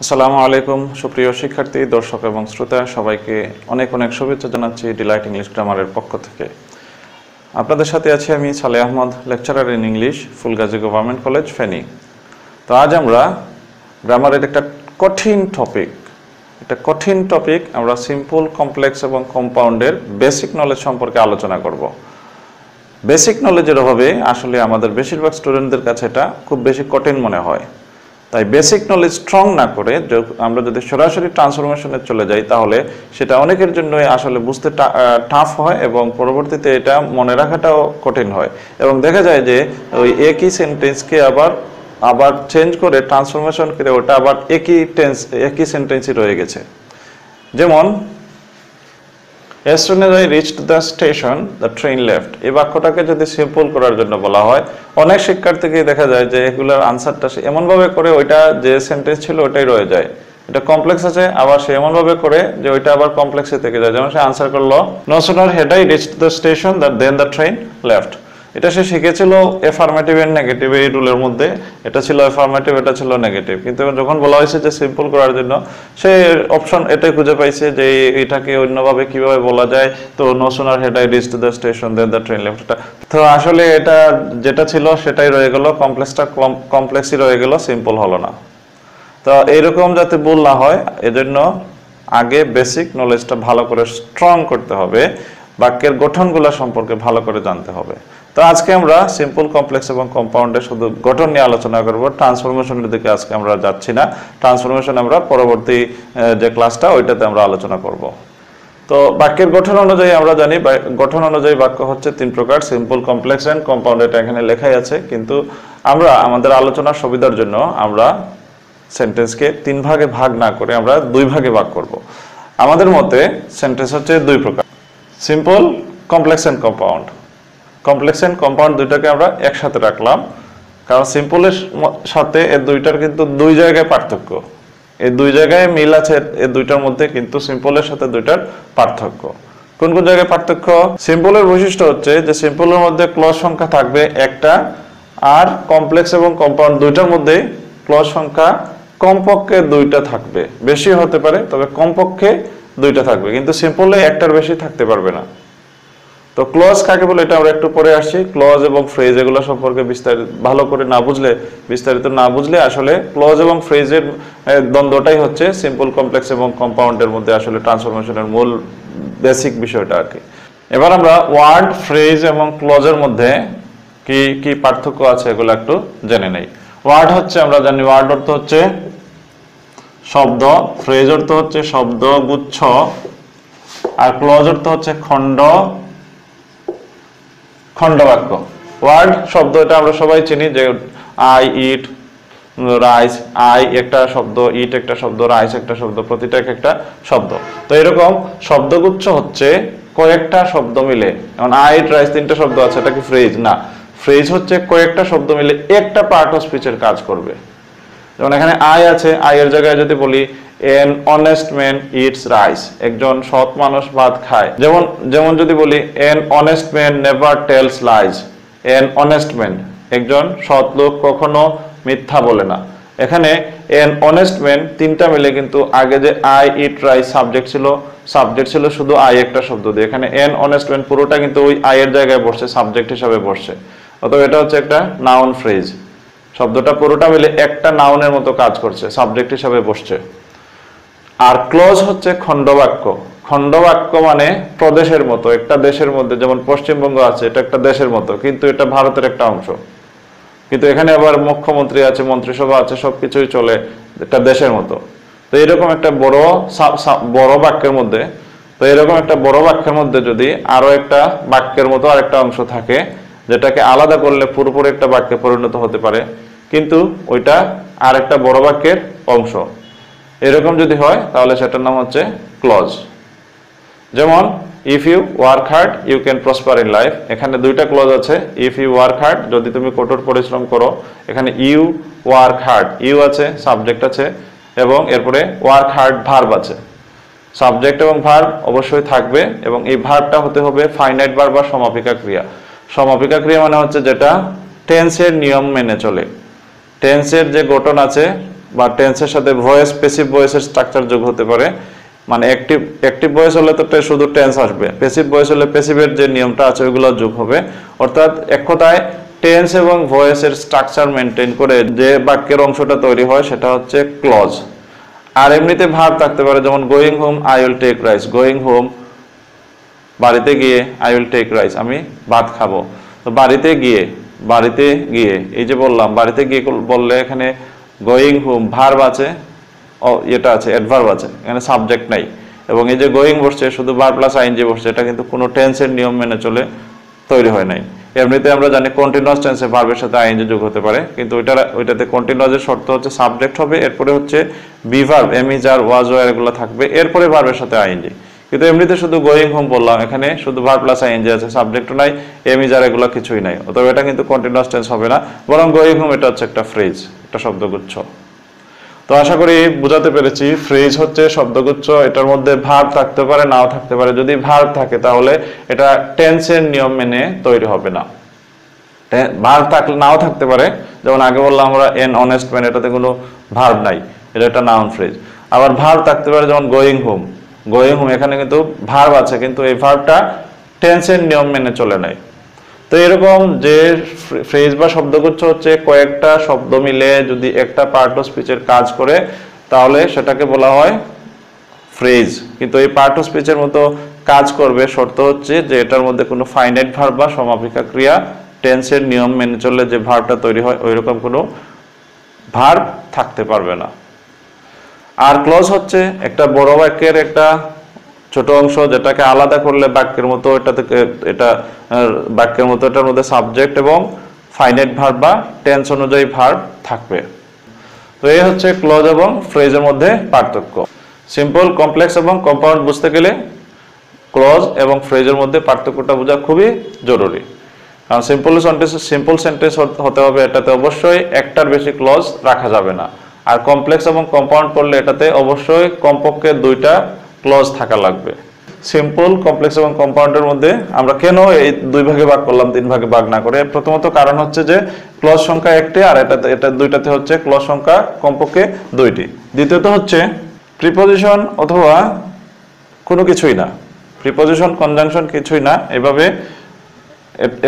আসসালামু আলাইকুম, সুপ্রিয় শিক্ষার্থী, দর্শক এবং শ্রোতা, সবাইকে অনেক অনেক শুভেচ্ছা জানাচ্ছি ডিলাইট ইংলিশ গ্রামারের পক্ষ থেকে। আপনাদের সাথে আছি আমি Saleh Ahmed lecturer in English Fulgazi government college Feni তো আজ আমরা গ্রামারের একটা কঠিন টপিক একটা কঠিন টপিক আমরা সিম্পল কমপ্লেক্স এবং কম্পাউন্ডের বেসিক নলেজ সম্পর্কে আলোচনা করব। বেসিক নলেজের অভাবে আসলে আমাদের বেশিরভাগ স্টুডেন্টদের কাছে এটা খুব বেশি কঠিন মনে হয়। তাই বেসিক নলেজ স্ট্রং না করে আমরা যদি সরাসরি ট্রান্সফরমেশনে চলে যাই, তাহলে সেটা অনেকের জন্য আসলে বুঝতে টাফ হয় এবং পরবর্তীতে এটা মনে রাখাটাও কঠিন হয়। এবং দেখা যায় যে ওই একই সেন্টেন্সকে আবার আবার চেঞ্জ করে ট্রান্সফরমেশন করে ওটা আবার একই টেন্স একই সেন্টেন্সই রয়ে গেছে। যেমন As soon as I reached the station, the train left. এই বাক্যটাকে যদি সিম্পল করার জন্য বলা হয় অনেক শিক্ষার্থীকে দেখা যায় যে এগুলোর আনসারটা এমনভাবে করে ওইটা যে সেন্টেন্স ছিল ওইটাই রয়ে যায়। এটা কমপ্লেক্স আছে আবার সে এমনভাবে করে যে ওইটা আবার কমপ্লেক্সে থেকে যায়। যেমন সে আনসার করল no sooner had I reach the station that then the train left এটা সে শিখেছিল এফার্মেটিভ এন্ড নেগেটিভ এই রুলের মধ্যে। এটা ছিল এফার্মেটিভ এটা ছিল নেগেটিভ কিন্তু যখন বলা হয়েছে যে সিম্পল করার জন্য, সে অপশন এটাই খুঁজে পাইছে যে এটাকে অন্যভাবে কীভাবে বলা যায়। তো no sooner had I reach to the station then the train left তো আসলে এটা যেটা ছিল সেটাই রয়ে গেল। কমপ্লেক্সটা কমপ্লেক্সই রয়ে গেল সিম্পল হলো না। তো এইরকম যাতে ভুল না হয়, এজন্য আগে বেসিক নলেজটা ভালো করে স্ট্রং করতে হবে। বাক্যের গঠনগুলো সম্পর্কে ভালো করে জানতে হবে। তো আজকে আমরা সিম্পল কমপ্লেক্স এবং কম্পাউন্ডের শুধু গঠন নিয়ে আলোচনা করব। ট্রান্সফরমেশনের দিকে আজকে আমরা যাচ্ছি না। ট্রান্সফরমেশন আমরা পরবর্তী যে ক্লাসটা ওইটাতে আমরা আলোচনা করব। তো বাক্যের গঠন অনুযায়ী আমরা জানি গঠন অনুযায়ী বাক্য হচ্ছে তিন প্রকার সিম্পল কমপ্লেক্স এন্ড কম্পাউন্ড এটা এখানে লেখাই আছে। কিন্তু আমরা, আমাদের আলোচনার সুবিধার জন্য আমরা সেন্টেন্সকে তিন ভাগে ভাগ না করে আমরা দুই ভাগে ভাগ করব। আমাদের মতে সেন্টেন্স হচ্ছে দুই প্রকার। Simple complex and compound complex and compound দুইটাকে আমরা একসাথে রাখলাম। কারণ সিম্পলের সাথে এর দুইটার কিন্তু দুই জায়গায় পার্থক্য। এই দুই জায়গায় মিল আছে এই দুইটার মধ্যে কিন্তু সিম্পলের সাথে দুইটার পার্থক্য। কোন কোন জায়গায় পার্থক্য? সিম্পলের বৈশিষ্ট্য হচ্ছে যে সিম্পলের মধ্যে ক্লজ সংখ্যা থাকবে একটা আর কমপ্লেক্স এবং কম্পাউন্ড দুইটার মধ্যে ক্লজ সংখ্যা কমপক্ষে দুইটা থাকবে। বেশি হতে পারে, তবে কমপক্ষে দুইটা থাকবে। কিন্তু সিম্পলে একটার বেশি থাকতে পারবে না। তো ক্লজ কাকে বলে? এটা আমরা একটু পরে আসছি। ক্লজ এবং ফ্রেজ এগুলো সম্পর্কে বিস্তারিত ভালো করে না বুঝলে, বিস্তারিত না বুঝলে আসলে ক্লজ এবং ফ্রেজের দ্বন্দ্বটাই হচ্ছে সিম্পল কমপ্লেক্স এবং কম্পাউন্ডের মধ্যে আসলে ট্রান্সফরমেশনের মূল বেসিক বিষয়টা আর কি। এবার আমরা ওয়ার্ড ফ্রেজ এবং ক্লজের মধ্যে কি কি পার্থক্য আছে এগুলো একটু জেনে নেই। ওয়ার্ড হচ্ছে, আমরা জানি ওয়ার্ড অর্থ হচ্ছে শব্দ ফ্রেজ অর্থ হচ্ছে শব্দ, গুচ্ছ, আর ক্লজ অর্থ হচ্ছে খণ্ড, খণ্ডবাক্য। ওয়ার্ড, শব্দ এটা আমরা সবাই চিনি, যে আই, ইট, রাইস, আই, একটা শব্দ, ইট, একটা শব্দ, রাইস, একটা শব্দ, প্রতিটা এক একটা শব্দ। তো এরকম শব্দগুচ্ছ হচ্ছে কয়েকটা শব্দ মিলে। যেমন আই, ইট, রাইস, তিনটা শব্দ আছে, এটা কি ফ্রেজ? না। ফ্রেজ হচ্ছে কয়েকটা শব্দ মিলে একটা পার্ট অফ স্পিচের কাজ করবে। যেমন এখানে আই আছে আই এর জায়গায় যদি বলি an honest man eats rice একজন সৎ মানুষ ভাত খায়। যেমন যেমন যদি বলি an honest man never tells lies an honest man একজন সৎ লোক কখনো মিথ্যা বলে না। এখানে এন অনেস্ট ম্যান তিনটা মিলে কিন্তু আগে যে আই ইট রাইস সাবজেক্ট ছিল সাবজেক্ট ছিল শুধু আই একটা শব্দ দিয়ে। এখানে এন অনেস্ট ম্যান পুরোটা কিন্তু ওই আই এর জায়গায় বসছে সাবজেক্ট হিসাবে বসছে। অথবা এটা হচ্ছে একটা নাউন ফ্রেজ শব্দটা পুরোটা মিলে একটা নাউনের মতো কাজ করছে সাবজেক্ট হিসাবে বসছে। আর ক্লোজ হচ্ছে খণ্ডবাক্য। খণ্ডবাক্য মানে প্রদেশের মতো, একটা দেশের মধ্যে, যেমন পশ্চিমবঙ্গ আছে, এটা একটা দেশের মতো, কিন্তু এটা ভারতের একটা অংশ। কিন্তু এখানে আবার মুখ্যমন্ত্রী আছে, মন্ত্রিসভা আছে, সবকিছুই চলে একটা দেশের মতো। তো এরকম একটা বড় বড় বাক্যের মধ্যে, তো এরকম একটা বড় বাক্যের মধ্যে যদি আরও একটা বাক্যের মতো আরেকটা অংশ থাকে যেটাকে আলাদা করলে পুরোপুরি একটা বাক্যে পরিণত হতে পারে, কিন্তু ওইটা আর একটা বড় বাক্যের অংশ। এরকম যদি হয়, তাহলে সেটার নাম হচ্ছে ক্লজ যেমন if you work hard you can prosper in life এখানে দুইটা ক্লজ আছে ইফ ইউ ওয়ার্ক হার্ড যদি তুমি কঠোর পরিশ্রম করো, এখানে ইউ ওয়ার্ক হার্ড ইউ আছে সাবজেক্ট আছে, এবং এরপরে ওয়ার্ক হার্ড ভার্ব আছে। সাবজেক্ট এবং ভার্ব অবশ্যই থাকবে, এবং এই ভার্বটা হতে হবে ফাইনাইট ভার্ব বা সমাপিকা ক্রিয়া। সমাপিকা ক্রিয়া মানে হচ্ছে যেটা টেন্সের নিয়ম মেনে চলে। টেন্সের যে গঠন আছে বা টেন্সের সাথে ভয়েস, পেসিভ ভয়েসের স্ট্রাকচার যোগ হতে পারে। মানে অ্যাক্টিভ অ্যাক্টিভ ভয়েস হলে তো শুধু টেন্স আসবে। পেসিভ ভয়েস হলে পেসিভের যে নিয়মটা আছে ওইগুলো যোগ হবে। অর্থাৎ এক কথায় টেন্স এবং ভয়েসের স্ট্রাকচার মেনটেন করে যে বাক্যের অংশটা তৈরি হয় সেটা হচ্ছে ক্লজ। আর এমনিতে ভাব থাকতে পারে যেমন going home I will take rice going home বাড়িতে গিয়ে আই উইল টেক রাইস আমি ভাত খাব। তো বাড়িতে গিয়ে বাড়িতে গিয়ে, এই যে বললাম, বাড়িতে গিয়ে বললে এখানে গোয়িং হোম ভার্ব আছে এটা আছে অ্যাডভার্ব আছে, এখানে সাবজেক্ট নাই। এবং এই যে গোয়িং বসছে, শুধু বার প্লাস আইনজি বসছে, এটা কিন্তু কোনো টেন্সের নিয়ম মেনে চলে তৈরি হয় নাই। এমনিতে আমরা জানি কন্টিনিউয়াস টেন্সে ভার্বের সাথে আইএনজি যোগ হতে পারে, কিন্তু ওইটার, ওইটাতে কন্টিনিউয়াসের শর্ত হচ্ছে সাবজেক্ট হবে, এরপরে হচ্ছে be verb am is are was were এগুলো থাকবে, এরপরে ভার্বের সাথে আইএনজি কিন্তু এমনিতে শুধু গোয়িং হোম বললাম, এখানে শুধু ভার প্লাস আইএনজি আছে সাবজেক্টও নাই এমিজার এগুলো কিছুই নাই। অতএব এটা কিন্তু কন্টিনিউয়াস টেন্স হবে না, বরং গোয়িং হোম এটা হচ্ছে একটা ফ্রেজ একটা শব্দগুচ্ছ। তো আশা করি বোঝাতে পেরেছি ফ্রেজ হচ্ছে শব্দগুচ্ছ, এটার মধ্যে ভার্ব থাকতে পারে, নাও থাকতে পারে। যদি ভার্ব থাকে, তাহলে এটা টেন্সের নিয়ম মেনে তৈরি হবে না। ভার্ব থাকলে, নাও থাকতে পারে, যেমন আগে বললাম আমরা এন অনেস্ট ম্যান এটাতে কোনো ভার্ব নাই, এটা একটা নাউন ফ্রেজ আবার ভার্ব থাকতে পারে, যেমন গোয়িং হোম গোয়িং হোম এখানে কিন্তু ভার্ব আছে, কিন্তু এই ভার্বটা টেন্সের নিয়ম মেনে চলে নাই। তো এরকম যে ফ্রেজ বা শব্দগুচ্ছ হচ্ছে, কয়েকটা শব্দ মিলে যদি একটা পার্ট অফ স্পিচের কাজ করে, তাহলে সেটাকে বলা হয় ফ্রেজ কিন্তু এই পার্ট অফ স্পিচের মতো কাজ করবে, শর্ত হচ্ছে যে এটার মধ্যে কোনো ফাইনাইট ভার্ব বা সমাপিকা ক্রিয়া টেন্সের নিয়ম মেনে চললে যে ভার্বটা তৈরি হয় ওই রকম কোনো ভার্ব থাকতে পারবে না। আর ক্লজ হচ্ছে একটা বড় বাক্যের একটা ছোট অংশ যেটাকে আলাদা করলে বাক্যের মতো এটা থেকে এটা বাক্যের মতো এটার মধ্যে সাবজেক্ট এবং ফাইনাইট ভার্ব বা টেন্স অনুযায়ী ভার্ব থাকবে। তো এই হচ্ছে ক্লজ এবং ফ্রেজের মধ্যে পার্থক্য। সিম্পল কমপ্লেক্স এবং কম্পাউন্ড বুঝতে গেলে ক্লজ এবং ফ্রেজের মধ্যে পার্থক্যটা বোঝা খুবই জরুরি। কারণ সিম্পল সেন্টেন্স সিম্পল সেন্টেন্স হতে হবে এটাতে অবশ্যই একটার বেশি ক্লজ রাখা যাবে না। আর কমপ্লেক্স এবং কম্পাউন্ড করলে এটাতে অবশ্যই কমপক্ষে দুইটা ক্লজ থাকা লাগবে। সিম্পল কমপ্লেক্স এবং কম্পাউন্ডের মধ্যে আমরা কেন এই দুই ভাগে ভাগ করলাম, তিন ভাগে ভাগ না করে? প্রথমত কারণ হচ্ছে যে ক্লজ সংখ্যা একটি আর এটাতে এটা দুইটাতে হচ্ছে ক্লজ সংখ্যা কমপক্ষে দুইটি। দ্বিতীয়ত হচ্ছে প্রিপোজিশন অথবা কোনো কিছুই না। প্রিপোজিশন কনজাংশন কিছুই না। এভাবে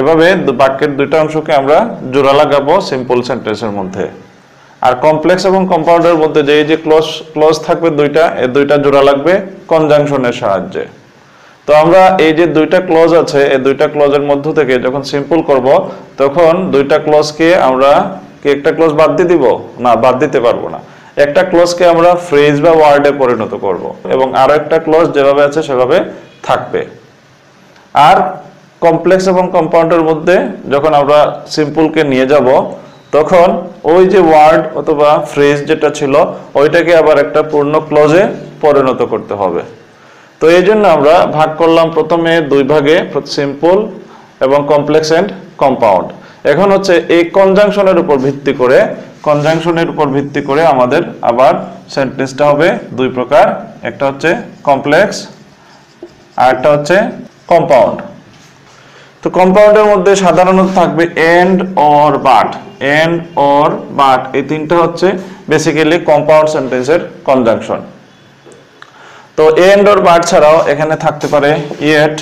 এভাবে বাক্যের দুইটা অংশকে আমরা জোড়া লাগাবো সিম্পল সেন্টেন্সের মধ্যে। আর কমপ্লেক্স এবং কম্পাউন্ডের মধ্যে যে যে ক্লোজ ক্লোজ থাকবে দুইটা, এই দুইটা জোড়া লাগবে কনজাংশনের সাহায্যে। তো আমরা এই যে দুইটা ক্লোজ আছে, এই দুইটা ক্লোজের মধ্য থেকে যখন সিম্পল করব, তখন দুইটা ক্লোজকে আমরা, কি একটা ক্লোজ বাদ দিয়ে দিব? না, বাদ দিতে পারব না। একটা ক্লোজকে আমরা ফ্রেজ বা ওয়ার্ডে পরিণত করব এবং আরও একটা ক্লোজ যেভাবে আছে, সেভাবে থাকবে। আর কমপ্লেক্স এবং কম্পাউন্ডের মধ্যে যখন আমরা সিম্পলকে নিয়ে যাব তখন ওই যে ওয়ার্ড অথবা ফ্রেজ যেটা ছিল, ওইটাকে আবার একটা পূর্ণ ক্লোজে পরিণত করতে হবে। তো এই জন্য আমরা ভাগ করলাম প্রথমে দুই ভাগে সিম্পল এবং কমপ্লেক্স এন্ড কম্পাউন্ড এখন হচ্ছে এই কনজাংশনের উপর ভিত্তি করে কনজাংশনের উপর ভিত্তি করে আমাদের আবার সেন্টেন্সটা হবে দুই প্রকার, একটা হচ্ছে কমপ্লেক্স আর একটা হচ্ছে কম্পাউন্ড তো কম্পাউন্ডের মধ্যে সাধারণত থাকবে and or but and or but এই তিনটা হচ্ছে বেসিক্যালি কম্পাউন্ড সেন্টেন্সের কনজাংশন তো এন্ড অর বাট ছাড়াও এখানে থাকতে পারে ইয়েট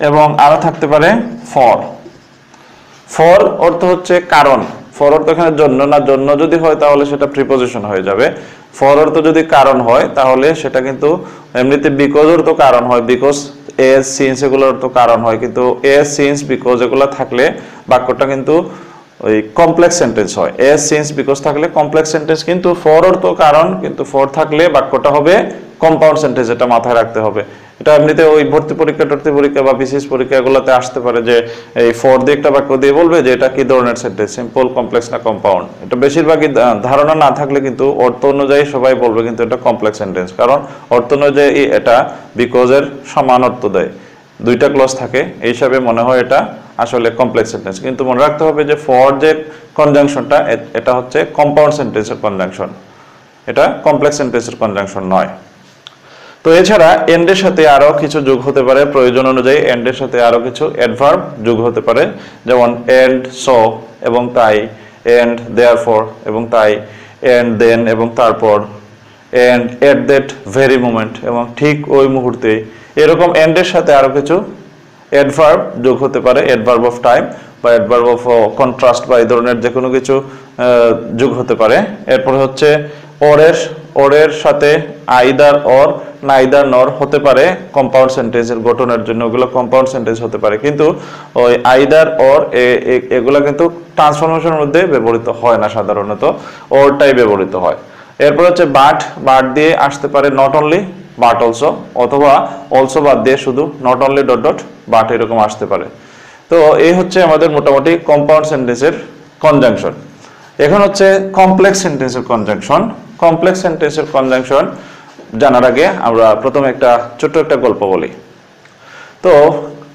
এবং আরও থাকতে পারে ফর ফর অর্থ হচ্ছে কারণ। ফর অর্থ এখানে জন্য না, জন্য যদি হয় তাহলে সেটা প্রিপোজিশন হয়ে যাবে। ফর অর্থ যদি কারণ হয় তাহলে সেটা কিন্তু এমনিতে বিকজ অর্থ কারণ হয় বিকজ এস সিন্স এগুলোর তো কারণ হয়, কিন্তু এস সিন্স বিকজ এগুলো থাকলে বাক্যটা কিন্তু ওই কমপ্লেক্স সেন্টেন্স হয়। এস সিন্স বিকজ থাকলে কমপ্লেক্স সেন্টেন্স কিন্তু ফর তো কারণ, কিন্তু ফর থাকলে বাক্যটা হবে কম্পাউন্ড সেন্টেন্স এটা মাথায় রাখতে হবে। এটা এমনিতে ওই ভর্তি পরীক্ষা, টর্তি পরীক্ষা বা বিশেষ পরীক্ষা এগুলোতে আসতে পারে যে এই ফর দিয়ে একটা বাক্য দিয়ে বলবে যে এটা কি ধরনের সেন্টেন্স সিম্পল কমপ্লেক্স না কম্পাউন্ড এটা বেশিরভাগই ধারণা না থাকলে কিন্তু অর্থ অনুযায়ী সবাই বলবে কিন্তু এটা কমপ্লেক্স সেন্টেন্স কারণ অর্থ অনুযায়ী এটা বিকজের সমান অর্থ দেয়। দুইটা ক্লজ থাকে, এই হিসাবে মনে হয় এটা আসলে কমপ্লেক্স সেন্টেন্স কিন্তু মনে রাখতে হবে যে ফর যে কনজাংশনটা এটা হচ্ছে কম্পাউন্ড সেন্টেন্সের কনজাংশন এটা কমপ্লেক্স সেন্টেন্সের কনজাংশন নয়। তো এছাড়া এন্ডের সাথে আরও কিছু যোগ হতে পারে। প্রয়োজন অনুযায়ী এন্ডের সাথে আরও কিছু অ্যাডভার্ব যোগ হতে পারে। যেমন এন্ড সো এবং তাই এন্ড দেয়ারফর এবং তাই এন্ড দেন এবং তারপর and at that very moment এবং ঠিক ওই মুহূর্তে। এরকম এন্ডের সাথে আরও কিছু অ্যাডভার্ব যোগ হতে পারে। অ্যাডভার্ব অফ টাইম বা অ্যাডভার্ব অফ কন্ট্রাস্ট বা এই ধরনের যে কোনো কিছু আহ, যোগ হতে পারে। এরপরে হচ্ছে ওরের ওরের সাথে আইদার অর, নাইদার নর হতে পারে কম্পাউন্ড সেন্টেন্সের গঠনের জন্য, ওগুলো কম্পাউন্ড সেন্টেন্স হতে পারে। কিন্তু ওই আইদার অর এগুলো কিন্তু ট্রান্সফরমেশনের মধ্যে ব্যবহৃত হয় না সাধারণত ওরটাই ব্যবহৃত হয়। এরপর হচ্ছে বাট বাট দিয়ে আসতে পারে নট অনলি বাট অলসো অথবা অলসো বাদ দিয়ে শুধু not only dot dot but এরকম আসতে পারে। তো এই হচ্ছে আমাদের মোটামুটি কম্পাউন্ড সেন্টেন্সের কনজাংশন এখন হচ্ছে কমপ্লেক্স সেন্টেন্সের কনজাংশন কমপ্লেক্স সেন্টেন্সের কনজাংশন জানার আগে আমরা প্রথমে একটা ছোট্ট একটা গল্প বলি। তো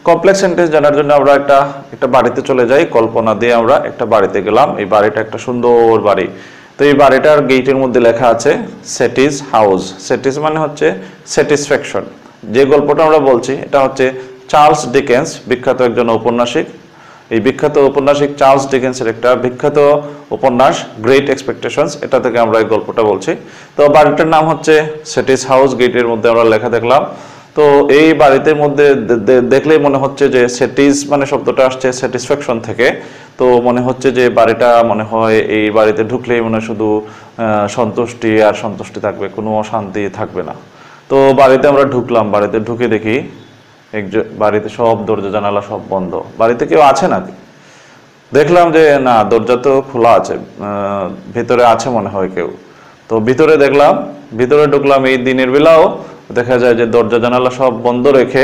কমপ্লেক্স সেন্টেন্স জানার জন্য আমরা একটা একটা বাড়িতে চলে যাই। কল্পনা দিয়ে আমরা একটা বাড়িতে গেলাম। এই বাড়িটা একটা সুন্দর বাড়ি। তো এই বাড়িটার গেটের মধ্যে লেখা আছে সেটিস হাউস সেটিস মানে হচ্ছে স্যাটিসফ্যাকশন যে গল্পটা আমরা বলছি, এটা হচ্ছে চার্লস ডিকেন্স, বিখ্যাত একজন ঔপন্যাসিক। এই বিখ্যাত ঔপন্যাসিক চার্লস ডিকেন্সের একটা বিখ্যাত উপন্যাস গ্রেট এক্সপেকটেশনস এটা থেকে আমরা এই গল্পটা বলছি। তো বাড়িটার নাম হচ্ছে সেটিস হাউস গেটের মধ্যে আমরা লেখা দেখলাম। তো এই বাড়িতে মধ্যে দেখলেই মনে হচ্ছে যে সেটিস মানে শব্দটা আসছে স্যাটিসফ্যাকশন থেকে। তো মনে হচ্ছে যে বাড়িটা মনে হয় এই বাড়িতে ঢুকলেই মনে শুধু সন্তুষ্টি আর সন্তুষ্টি থাকবে, কোনো অশান্তি থাকবে না। তো বাড়িতে আমরা ঢুকলাম, বাড়িতে ঢুকে দেখি বাড়িতে সব দরজা জানালা সব বন্ধ। বাড়িতে কেউ আছে নাকি? দেখলাম যে না, দরজা তো খোলা আছে ভিতরে আছে মনে হয় কেউ। তো ভিতরে দেখলাম, ভিতরে ঢুকলাম এই দিনের বেলাও, দেখা যায় যে দরজা জানালা সব বন্ধ রেখে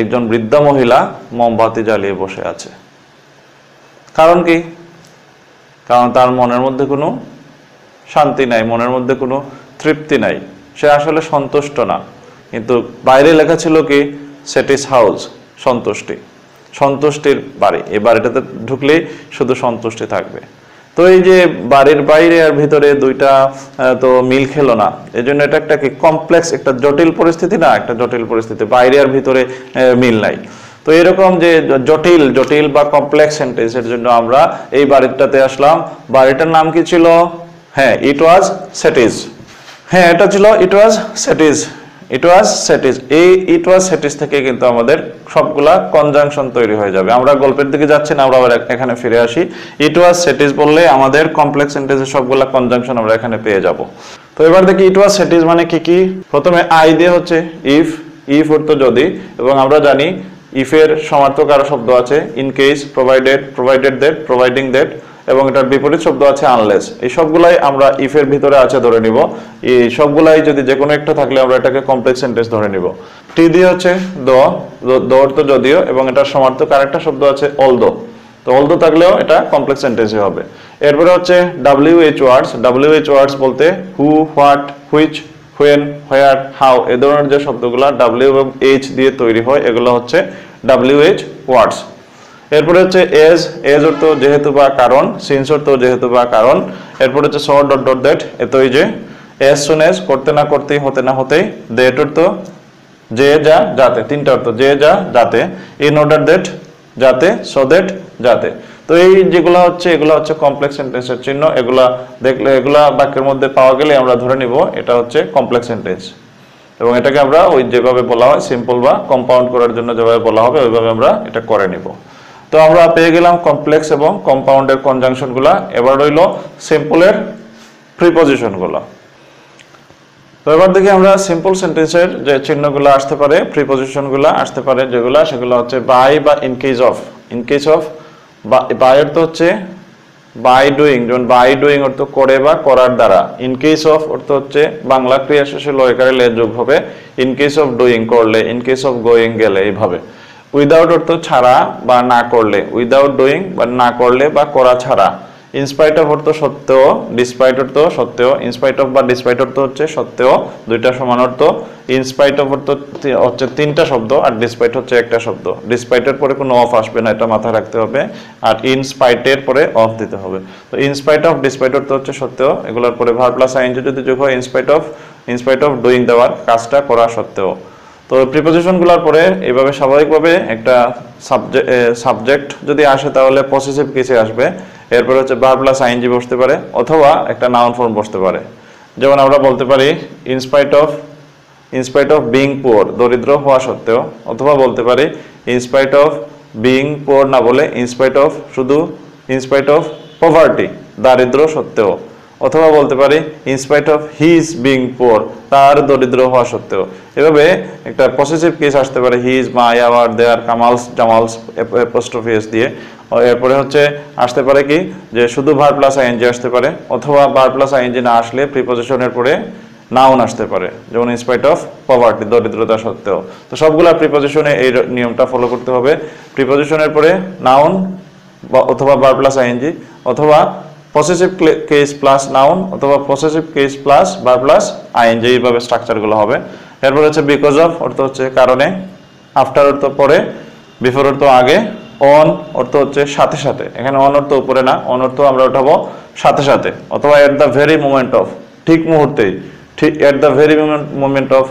একজন বৃদ্ধা মহিলা মোমবাতি জ্বালিয়ে বসে আছে। কারণ কি? কারণ তার মনের মধ্যে কোনো শান্তি নাই, মনের মধ্যে কোনো তৃপ্তি নাই। সে আসলে সন্তুষ্ট না। কিন্তু বাইরে লেখা ছিল কি? সেটিস হাউস সন্তুষ্টি। সন্তুষ্টির বাড়ি। এই বাড়িটাতে ঢুকলেই শুধু সন্তুষ্টি থাকবে। তো এই যে বাড়ির বাইরে আর ভিতরে দুইটা তো মিল খেলো না এই জন্য এটা একটা কি কমপ্লেক্স একটা জটিল পরিস্থিতি না, একটা জটিল পরিস্থিতি। বাইরে আর ভিতরে মিল নাই। তো এরকম যে জটিল জটিল বা কমপ্লেক্স সেন্টেন্স এর জন্য আমরা এই বাড়িটাতে আসলাম। বাড়িটার নাম কি ছিল? হ্যাঁ ইট ওয়াজ সেটিস হ্যাঁ এটা ছিল ইট ওয়াজ সেটিস ইট ওয়াজ সেটিস এই ইট ওয়াজ সেটিস থেকে কিন্তু আমাদের সবগুলা কনজাংশন তৈরি হয়ে যাবে। আমরা গল্পের দিকে যাচ্ছি না, আমরা আবার এখানে ফিরে আসি। ইট ওয়াজ সেটিস বললে আমাদের কমপ্লেক্স সেন্টেন্সের সবগুলা কনজাংশন আমরা এখানে পেয়ে যাব। তো এবার দেখি ইট ওয়াজ সেটিস মানে কি কি? প্রথমে আই দিয়ে হচ্ছে ইফ ইফ অর্থ যদি, এবং আমরা জানি ইফের সমার্থক আরও শব্দ আছে in case provided provided that providing that এবং এটার বিপরীত শব্দ আছে আনলেস এই সবগুলাই আমরা ইফের ভিতরে আছে ধরে নিব। এই সবগুলাই যদি যে কোনো একটা থাকলে আমরা এটাকে কমপ্লেক্স সেন্টেন্স ধরে নিব। টি দিয়ে হচ্ছে দ। দ অর্থ যদিও, এবং এটার সমার্থক আরেকটা শব্দ আছে অলদো তো অলদো থাকলেও এটা কমপ্লেক্স সেন্টেন্সই হবে। এরপরে হচ্ছে W H words W H words বলতে who what which when where how এ ধরনের যে শব্দগুলো ডাব্লিউ এবং এইচ দিয়ে তৈরি হয়, এগুলো হচ্ছে ডাব্লিউ এইচ ওয়ার্ডস এরপরে হচ্ছে এজ এজ অর্থ যেহেতু বা কারণ সিন্স অর্থ যেহেতু বা কারণ, এরপরে হচ্ছে সর ডট ডট দ্যাট এতই যে এজ সুন এজ করতে না করতেই, হতে না হতেই দ্যাট অর্থ যে যা, যাতে, তিনটা অর্থ, যে যা, যাতে ইন অর্ডার দ্যাট যাতে সো দ্যাট যাতে। তো এই যেগুলো হচ্ছে, এগুলো হচ্ছে কমপ্লেক্স সেন্টেন্সের চিহ্ন, এগুলা দেখলে, এগুলা বাক্যের মধ্যে পাওয়া গেলে আমরা ধরে নিব, এটা হচ্ছে কমপ্লেক্স সেন্টেন্স এবং এটাকে আমরা ওই যেভাবে বলা হয় সিম্পল বা কম্পাউন্ড করার জন্য যেভাবে বলা হবে, ওইভাবে আমরা এটা করে নিব। তো আমরা পেয়ে গেলাম কমপ্লেক্স এবং কম্পাউন্ডের কনজাংশনগুলা এবার রইল সিম্পলের প্রিপোজিশনগুলো তো এবার দেখি আমরা সিম্পল সেন্টেন্সের যে চিহ্নগুলো আসতে পারে প্রিপোজিশনগুলো আসতে পারে, যেগুলো সেগুলো হচ্ছে বাই বা in case of in case of by অর্থ হচ্ছে বাই ডুইং যেমন বাই ডুইং অর্থ করে বা করার দ্বারা। ইন কেস অফ অর্থ হচ্ছে বাংলা ক্রিয়া শেষে লয়কারে লে যোগ হবে। ইন কেস অফ ডুইং করলে ইন কেস অফ গোয়িং গেলে এইভাবে। উইদাউট অর্থ ছাড়া বা না করলে উইদাউট ডুইং বা না করলে বা করা ছাড়া। ইনস্পাইট অফ অর্থ সত্ত্বেও ডিসপাইট অর্থ সত্ত্বেও ইনস্পাইট অফ বা ডিসপাইট অর্থ হচ্ছে সত্ত্বেও, দুইটা সমান অর্থ। ইনস্পাইট অফ অর্থ হচ্ছে তিনটা শব্দ আর ডিসপাইট হচ্ছে একটা শব্দ। ডিসপাইটের পরে কোনো অফ আসবে না, এটা মাথায় রাখতে হবে। আর ইনস্পাইটের পরে অফ দিতে হবে। তো ইনস্পাইট অফ ডিসপাইট অর্থ হচ্ছে সত্ত্বেও, এগুলোর পরে ভার প্লাস আইনজি যদি যোগ হয় in spite of in spite of doing দেওয়ার কাজটা করা সত্ত্বেও। তো প্রিপোজিশনগুলোর পরে এইভাবে স্বাভাবিকভাবে একটা সাবজেক্ট সাবজেক্ট যদি আসে তাহলে পসেসিভ কেসে আসবে। এরপরে হচ্ছে বার প্লাস আইএনজি বসতে পারে, অথবা একটা নাউন ফর্ম বসতে পারে। যেমন আমরা বলতে পারি in spite of in spite of being poor দরিদ্র হওয়া সত্ত্বেও, অথবা বলতে পারি ইনস্পাইট অফ বিং পোর না বলে ইনস্পাইট অফ শুধু ইনস্পাইট অফ পভার্টি দারিদ্র সত্ত্বেও। অথবা বলতে পারি in spite of his being poor তার দরিদ্র হওয়া সত্ত্বেও। এভাবে একটা পসেসিভ কেস আসতে পারে his my our their Kamal's Jamal's apostrophe s দিয়ে। এরপরে হচ্ছে আসতে পারে কি, যে শুধু ভার প্লাস আইএনজি আসতে পারে, অথবা বার প্লাস আইএনজি না আসলে প্রিপোজিশনের পরে নাউন আসতে পারে, যেমন ইনস্পাইট অফ পভার্টি দরিদ্রতা সত্ত্বেও। তো সবগুলা প্রিপোজিশনে এই নিয়মটা ফলো করতে হবে। প্রিপোজিশনের পরে নাউন অথবা বার প্লাস আইএনজি অথবা পসেসিভ কেস প্লাস নাউন অথবা পসেসিভ কেস প্লাস বার প্লাস আইএনজি এইভাবে স্ট্রাকচারগুলো হবে। এরপর হচ্ছে বিকজ অফ অর্থ হচ্ছে কারণে। আফটার অর্থ পরে বিফোর অর্থ আগে। অন অর্থ হচ্ছে সাথে সাথে। এখানে অন অর্থ উপরে না অন অর্থ আমরা উঠাবো সাথে সাথে। অথবা at the very moment of ঠিক মুহূর্তেই। ঠিক at the very moment of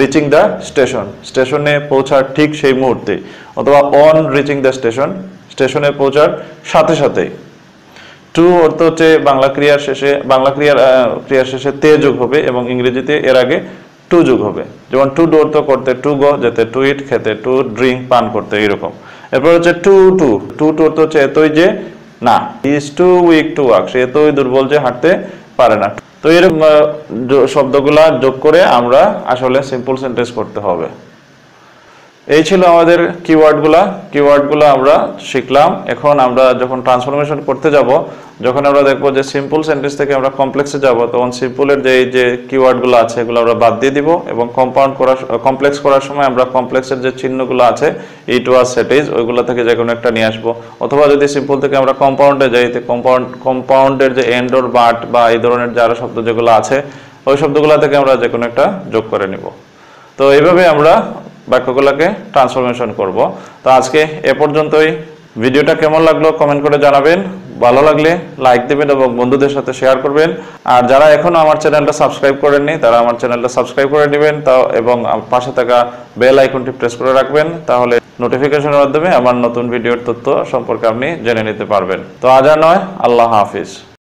reaching the station স্টেশনে পৌঁছার ঠিক সেই মুহূর্তে অথবা অন রিচিং দ্য স্টেশন স্টেশনে পৌঁছার সাথে সাথেই। টু অর্থ হচ্ছে বাংলা ক্রিয়ার শেষে, বাংলা ক্রিয়ার ক্রিয়ার শেষে তে যোগ হবে এবং ইংরেজিতে এর আগে টু যোগ হবে। যেমন টু ডু অর্থ করতে টু গো, যেতে টু ইট খেতে টু ড্রিঙ্ক পান করতে এরকম। এরপর হচ্ছে টু টু টু টু অর্থ হচ্ছে এতই যে না is too weak to work সে এতই দুর্বল যে হাঁটতে পারে না। তো এরকম শব্দগুলা যোগ করে আমরা আসলে সিম্পল সেন্টেন্স করতে হবে। এই ছিল আমাদের কিওয়ার্ডগুলা কিওয়ার্ডগুলো আমরা শিখলাম। এখন আমরা যখন ট্রান্সফরমেশন করতে যাব, যখন আমরা দেখব যে সিম্পল সেন্টেন্স থেকে আমরা কমপ্লেক্সে যাব, তখন সিম্পলের যে যে কিওয়ার্ডগুলো আছে, এগুলো আমরা বাদ দিয়ে দিব এবং কম্পাউন্ড করার কমপ্লেক্স করার সময় আমরা কমপ্লেক্সের যে চিহ্নগুলো আছে ইট ওয়াজ সেটিজ ওইগুলো থেকে যে কোনো একটা নিয়ে আসব। অথবা যদি সিম্পল থেকে আমরা কম্পাউন্ডে যাই, তো কম্পাউন্ড কম্পাউন্ডের যে এন্ড ওর বাট বা এই ধরনের যে আরও শব্দ যেগুলো আছে, ওই শব্দগুলো থেকে আমরা যে কোনো একটা যোগ করে নিব। তো এইভাবে আমরা বাক্যগুলোকে ট্রান্সফরমেশন করব। তো আজকে এ পর্যন্তই। ভিডিওটা কেমন লাগল কমেন্ট করে জানাবেন। ভালো লাগলে লাইক দেবেন এবং বন্ধুদের সাথে শেয়ার করবেন। আর যারা এখনও আমার চ্যানেলটা সাবস্ক্রাইব করেননি, তারা আমার চ্যানেলটা সাবস্ক্রাইব করে নেবেন। তা এবং পাশে থাকা বেল আইকনটি প্রেস করে রাখবেন। তাহলে নোটিফিকেশনের মাধ্যমে আমার নতুন ভিডিওর তথ্য সম্পর্কে আপনি জেনে নিতে পারবেন। তো আজ আর নয়, আল্লাহ হাফিজ।